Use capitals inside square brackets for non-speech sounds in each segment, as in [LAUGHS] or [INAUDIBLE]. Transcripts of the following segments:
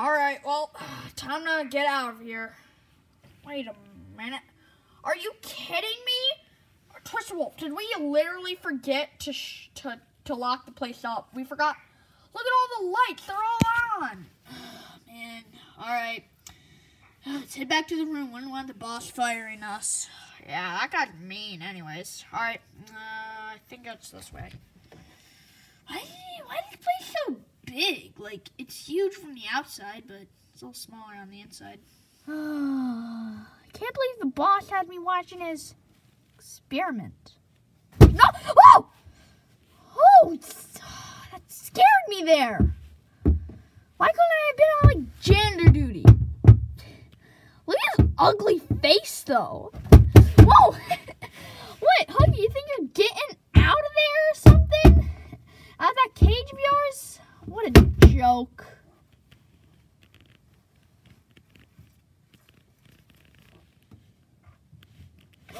Alright, well, [SIGHS] time to get out of here. Wait a minute. Are you kidding me? Twisted Wolf, did we literally forget to to to lock the place up? We forgot. Look at all the lights; they're all on. [SIGHS] man, all right. [SIGHS] Let's head back to the room. Wouldn't want the boss firing us. Yeah, that got mean. Anyways, all right. Uh, I think it's this way. Why? Why is this place so big? Like it's huge from the outside, but it's a little smaller on the inside. [SIGHS] I can't believe the boss had me watching his experiment. No! Oh! Oh! [SIGHS] That scared me there. Why couldn't I have been on like janitor duty? Look at his ugly face, though. Whoa! [LAUGHS] what, Huggy? You think you're getting out of there or something? Out of that cage of yours? What a joke.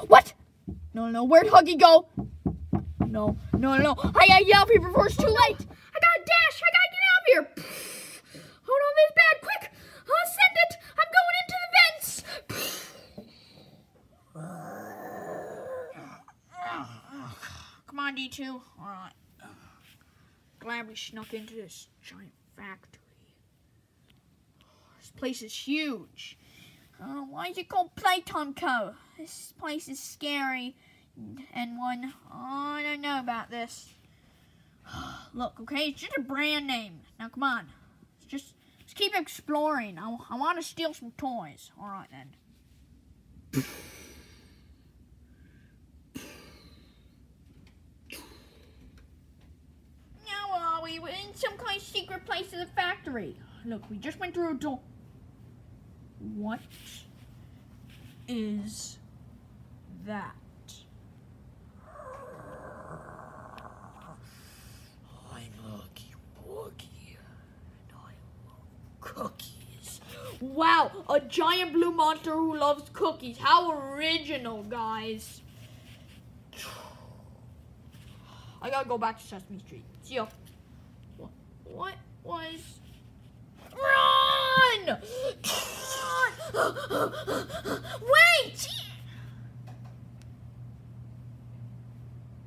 What? No, where'd Huggy go? No, no, no, no. I gotta get out of here before it's too late. I gotta dash. I gotta get out of here. Hold on, this bad. Quick. I'll send it. I'm going into the vents. Come on, D2. All right. Glad we snuck into this giant factory. This place is huge. Uh, why is it called Playtime Co? This place is scary. And one, oh, I don't know about this. [GASPS] Look, okay, it's just a brand name. Now, come on. Let's just, just keep exploring. I, I want to steal some toys. All right, then. now, are we? We're in some kind of secret place in the factory. Look, we just went through a door. What is that? I'm Huggy Wuggy, and I love cookies. Wow, a giant blue monster who loves cookies. How original, guys. I gotta go back to Sesame Street. See ya. What was... Run! Wait!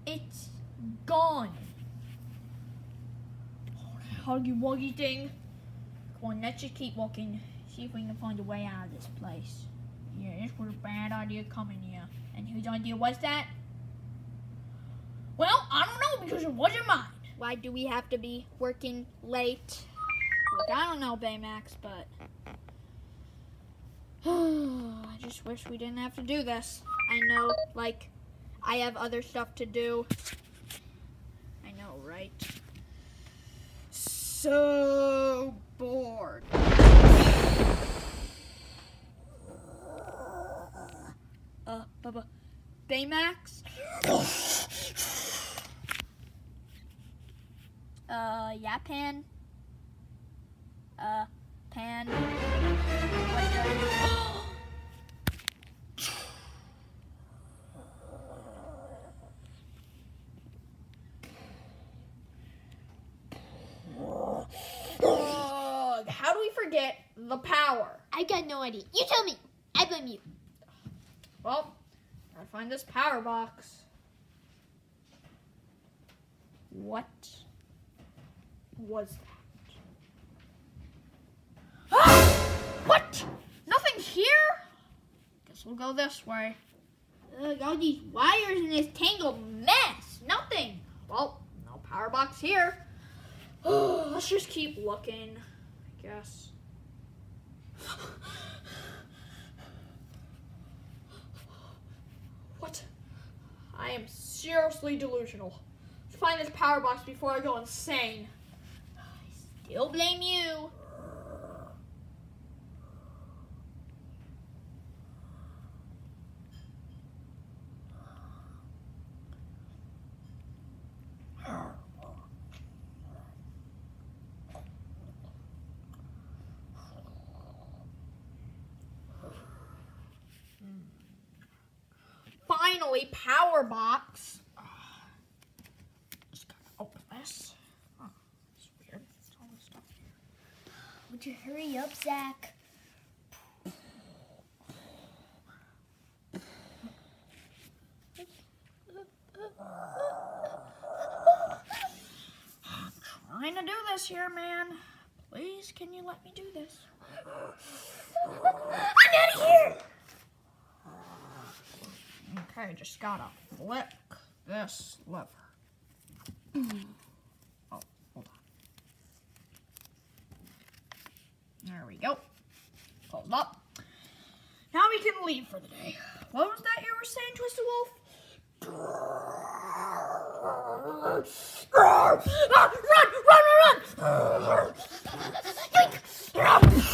It's gone. Huggy wuggy thing. Come on, let's just keep walking. See if we can find a way out of this place. Yeah, this was a bad idea coming here. And whose idea was that? Well, I don't know because it wasn't mine. Why do we have to be working late? Look, I don't know, Baymax, but [SIGHS] I just wish we didn't have to do this. I know, like, I have other stuff to do. I know, right? So bored. Uh, Bubba. Baymax? uh, yeah, Pan? Uh, Pan? Ugh, how do we forget the power? I got no idea. You tell me. I blame you. Well, gotta find this power box. What was that? [GASPS] what? Nothing here? Guess we'll go this way. Ugh, all these wires in this tangled mess. Nothing. Well, no power box here. [GASPS] Let's just keep looking, I guess. What? I am seriously delusional. Let's find this power box before I go insane. I still blame you. Finally, power box. Ah. Just gotta open this. Oh, it's weird. It's all this stuff here. Would you hurry up, Zach? Trying to do this here, man. Please, can you let me do this? I'm out of here! Okay, just gotta flick this lever. [CLEARS THROAT] Oh, hold on. There we go. Close up. Now we can leave for the day. What was that you were saying, Twisted Wolf? Ah, run, run, run, run!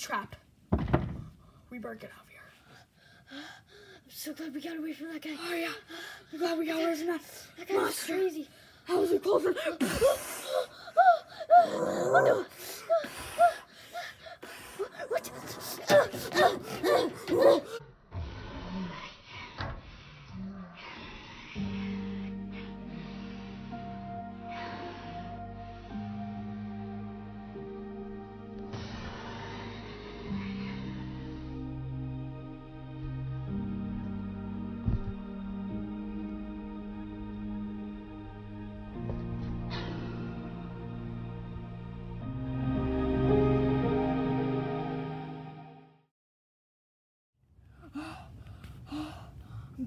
Trapped. We better get out of here. I'm so glad we got away from that guy. Oh yeah. I'm glad we got away from that. That guy was crazy. How was it closer? [GASPS] Oh no! What?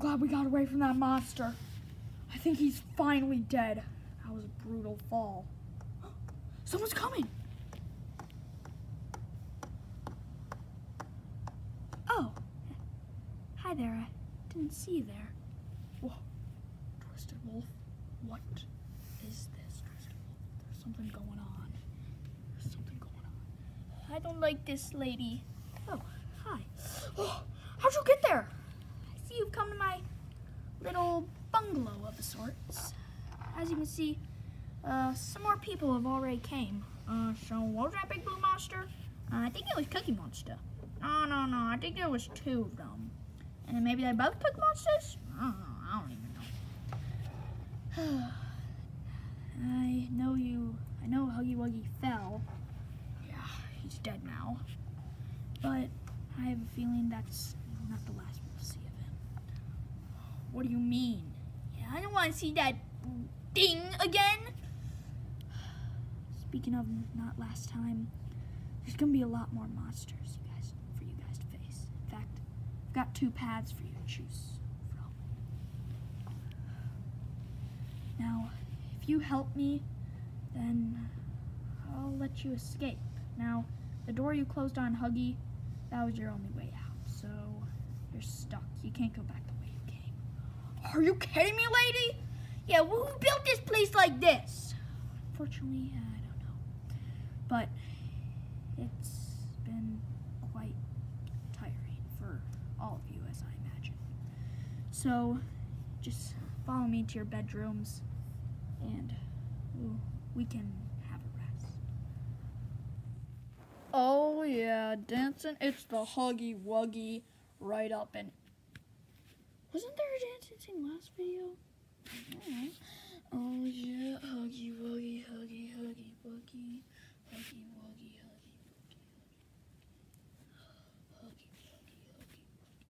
Glad we got away from that monster. I think he's finally dead. That was a brutal fall. [GASPS] Someone's coming. Oh, hi there. I didn't see you there. Whoa. Twisted Wolf, what is this, Twisted Wolf? There's something going on. There's something going on. I don't like this lady. Oh, hi. Oh, [GASPS] how'd you get there? You've come to my little bungalow of sorts. As you can see, uh, some more people have already came. Uh, so what was that big blue monster? Uh, I think it was Cookie Monster. No, no, no. I think there was two of them. And maybe they both took monsters? I don't know. I don't even know. [SIGHS] I know you. I know Huggy Wuggy fell, Yeah, he's dead now. but I have a feeling that's not the last we'll see of him. What do you mean? Yeah, I don't want to see that thing again. Speaking of not last time, there's gonna be a lot more monsters, you guys, for you guys to face. In fact, I've got two paths for you to choose from. Now, if you help me, then I'll let you escape. Now, the door you closed on Huggy, that was your only way out. So you're stuck. You can't go back the way you came. Are you kidding me, lady? Yeah, who built this place like this? Fortunately, I don't know. But it's been quite tiring for all of you, as I imagine. So just follow me to your bedrooms and we can have a rest. Oh yeah, dancing. It's the Huggy Wuggy right up and. Wasn't there a dancing last video? Alright. Oh yeah, Huggy Wuggy, Huggy Huggy Wuggy, Huggy